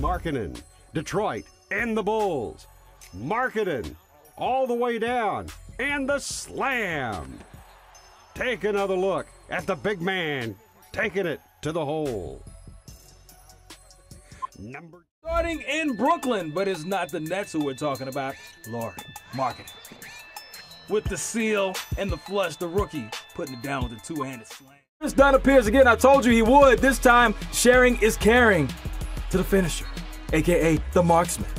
Markkanen, Detroit, and the Bulls. Markkanen, all the way down, and the slam. Take another look at the big man taking it to the hole. Number Starting in Brooklyn, but it's not the Nets who we're talking about. Lauri Markkanen. With the seal and the flush, the rookie putting it down with a two-handed slam. Kris Dunn appears again. I told you he would. This time, sharing is caring to the finisher, aka the marksman,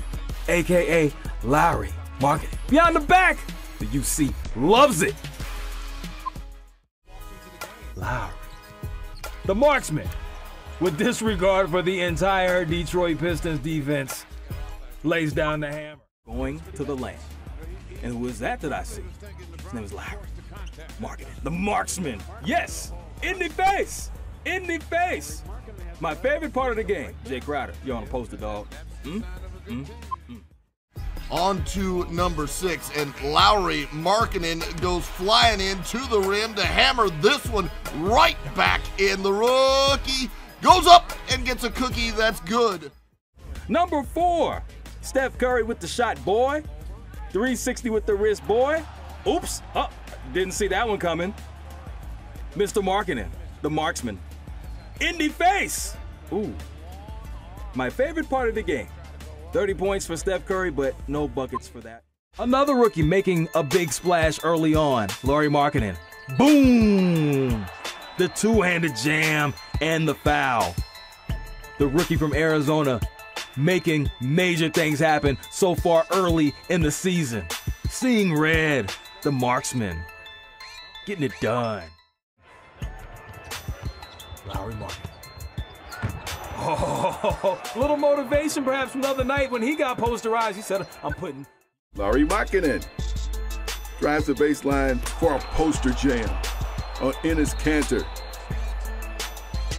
aka Lauri Markkanen. Beyond the back, the UC loves it. Lauri, the marksman, with disregard for the entire Detroit Pistons defense, lays down the hammer. Going to the lane. And who is that that I see? His name is Lauri. Markkanen, the marksman. Yes, in the face, in the face. My favorite part of the game, Jae Crowder. You on the poster, dog. Hmm? Hmm? On to number six, and Lauri Markkanen goes flying in to the rim to hammer this one right back in. The rookie goes up and gets a cookie that's good. Number four, Steph Curry with the shot, boy. 360 with the wrist, boy. Oops, oh, didn't see that one coming. Mr. Markkanen, the marksman. In the face! Ooh. My favorite part of the game. 30 points for Steph Curry, but no buckets for that. Another rookie making a big splash early on, Lauri Markkanen. Boom! The two-handed jam and the foul. The rookie from Arizona making major things happen so far early in the season. Seeing red, the marksman. Getting it done. Lauri Markkanen. Oh, little motivation perhaps from the other night when he got posterized. He said, I'm putting Larry Markkanen drives the baseline for a poster jam uh, on Enes Kanter.